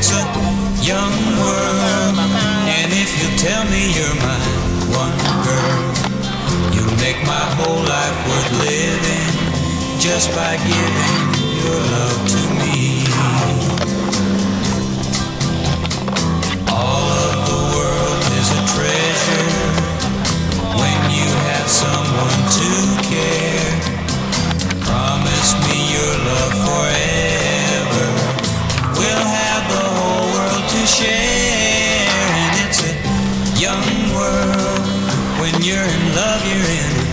It's a young world, and if you tell me you're my one girl, you'll make my whole life worth living just by giving your love. you're in love, you're in